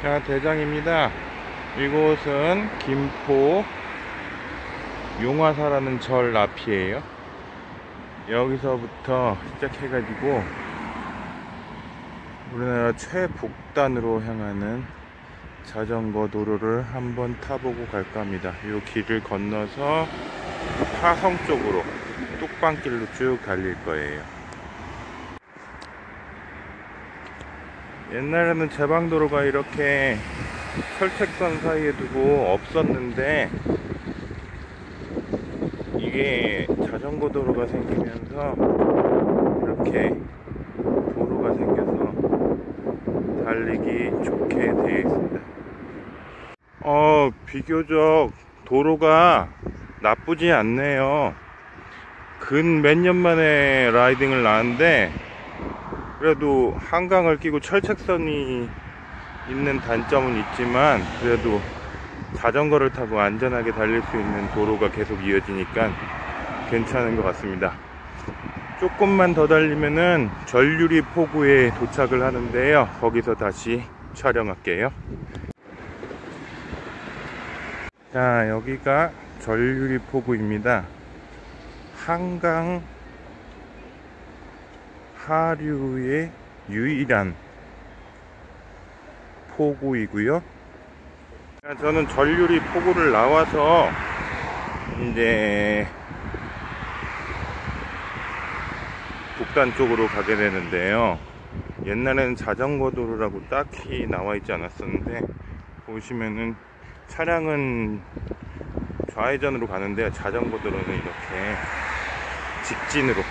자, 대장입니다. 이곳은 김포 용화사라는 절 앞이에요. 여기서부터 시작해 가지고 우리나라 최북단으로 향하는 자전거 도로를 한번 타보고 갈까 합니다. 이 길을 건너서 화성 쪽으로 뚝방길로 쭉 달릴 거예요. 옛날에는 제방도로가 이렇게 철책선 사이에 두고 없었는데 이게 자전거 도로가 생기면서 이렇게 도로가 생겨서 달리기 좋게 되어 있습니다. 어, 비교적 도로가 나쁘지 않네요. 근 몇 년 만에 라이딩을 나왔는데 그래도 한강을 끼고 철책선이 있는 단점은 있지만 그래도 자전거를 타고 안전하게 달릴 수 있는 도로가 계속 이어지니까 괜찮은 것 같습니다. 조금만 더 달리면은 전유리 포구에 도착을 하는데요. 거기서 다시 촬영할게요. 자, 여기가 전유리 포구입니다. 한강 하류의 유일한 포구이고요. 저는 전유리 포구를 나와서 이제 북단 쪽으로 가게 되는데요. 옛날에는 자전거 도로라고 딱히 나와 있지 않았었는데 보시면은 차량은 좌회전으로 가는데 자전거 도로는 이렇게 직진으로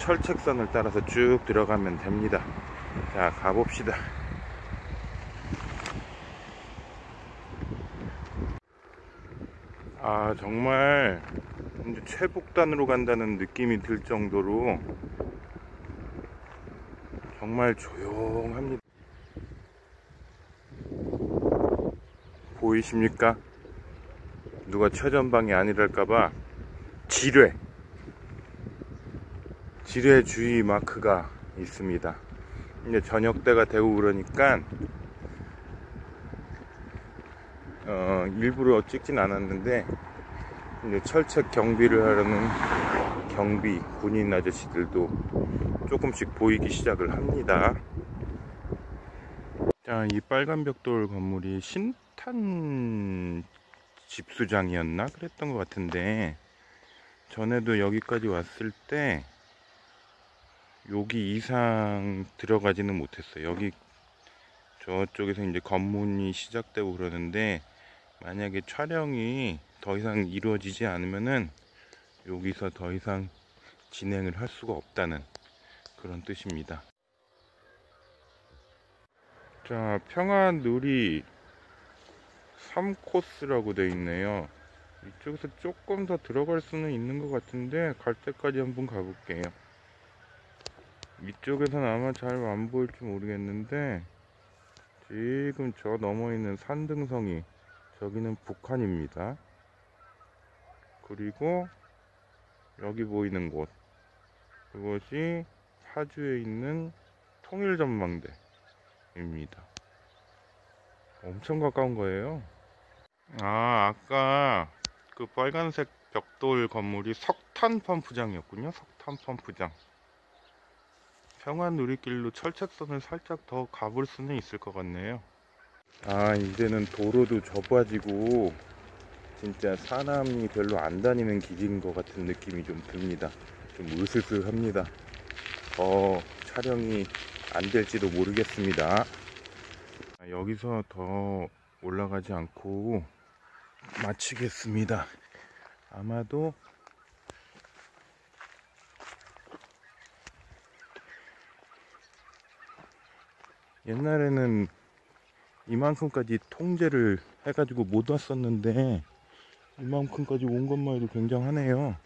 철책선을 따라서 쭉 들어가면 됩니다. 자, 가봅시다. 아, 정말 이제 최북단으로 간다는 느낌이 들 정도로 정말 조용합니다. 보이십니까? 누가 최전방이 아니랄까봐 지뢰 지뢰 주의 마크가 있습니다. 이제 저녁 때가 되고 그러니까 어, 일부러 찍진 않았는데 이제 철책 경비를 하려는 경비 군인 아저씨들도 조금씩 보이기 시작을 합니다. 자, 이 빨간 벽돌 건물이 신탄 집수장이었나 그랬던 것 같은데 전에도 여기까지 왔을 때 여기 이상 들어가지는 못했어요. 여기 저쪽에서 이제 검문이 시작되고 그러는데 만약에 촬영이 더 이상 이루어지지 않으면은 여기서 더 이상 진행을 할 수가 없다는 그런 뜻입니다. 자, 평안누리 3코스라고 되어 있네요. 이쪽에서 조금 더 들어갈 수는 있는 것 같은데 갈 때까지 한번 가볼게요. 이쪽에서는 아마 잘 안 보일지 모르겠는데 지금 저 넘어 있는 산등성이 저기는 북한입니다. 그리고 여기 보이는 곳 그것이 파주에 있는 통일전망대입니다. 엄청 가까운 거예요. 아 아까 그 빨간색 벽돌 건물이 석탄 펌프장이었군요. 석탄 펌프장. 평안 누리길로 철책선을 살짝 더 가볼 수는 있을 것 같네요. 아, 이제는 도로도 좁아지고 진짜 사람이 별로 안 다니는 길인 것 같은 느낌이 좀 듭니다. 좀 으슬슬합니다. 더 촬영이 안 될지도 모르겠습니다. 아, 여기서 더 올라가지 않고 마치겠습니다. 아마도 옛날에는 이만큼까지 통제를 해가지고 못 왔었는데 이만큼까지 온 것만 해도 굉장하네요